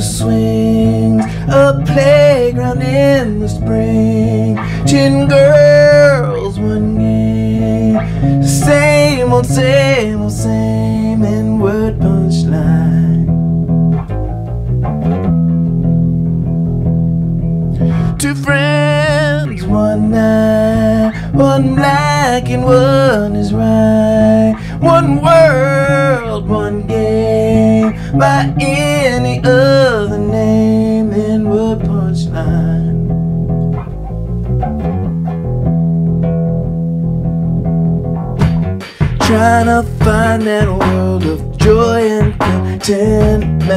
swing swings, a playground in the spring, ten girls, one game, same old, same old, same in word punchline. Two friends, one night, one black and one is right, one world, one game by any other name than word punchline. Trying to find that world of joy and contentment.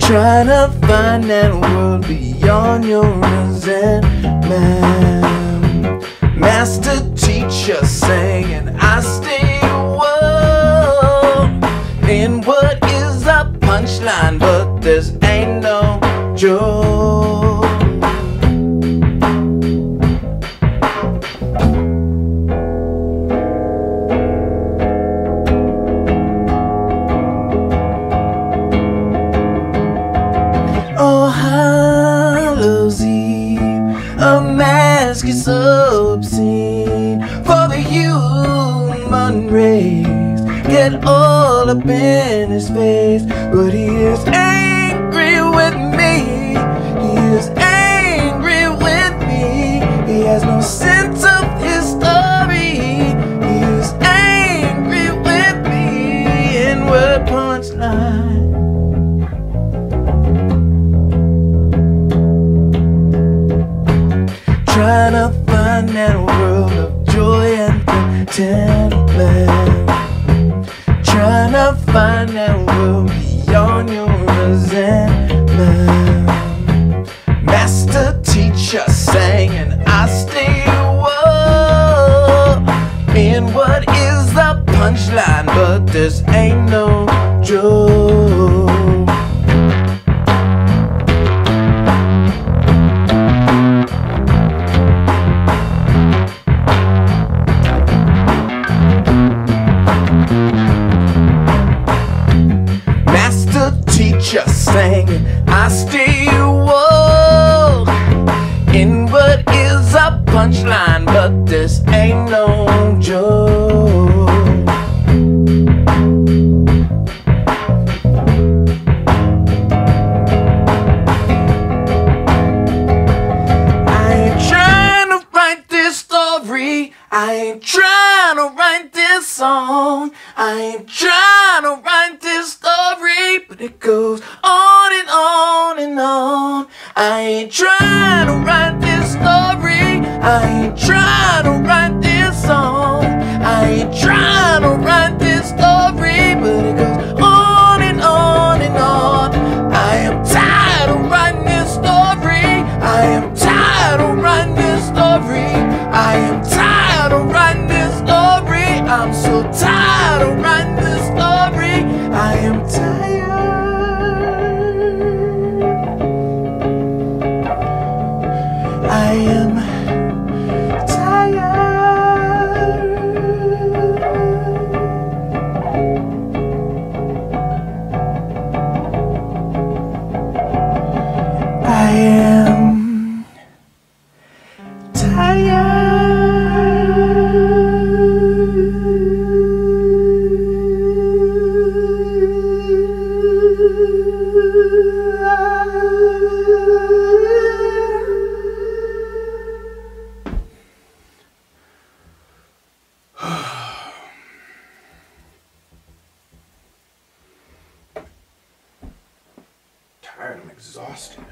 Trying to find that world beyond your resentment. Master teacher saying, I stay And what is a punchline? But this ain't no joke. Oh, Hallows Eve, a mask is obscene for the human race. Get all up in his face, but he is angry with me. He is angry with me. He has no sense of history. He is angry with me in word punchline. Trying to find that world of joy and contentment. To find that world beyond your resentment. Master teacher sang and I stay woke. And what is the punchline? But this ain't no joke. I stay I ain't trying to write this song. I ain't trying to write this story, but it goes on and on and on. I ain't trying to write this story. I ain't trying to write this song. I ain't trying to write this story, but it goes on and on and on. I am tired of writing this story. I am tired. I'm exhausted.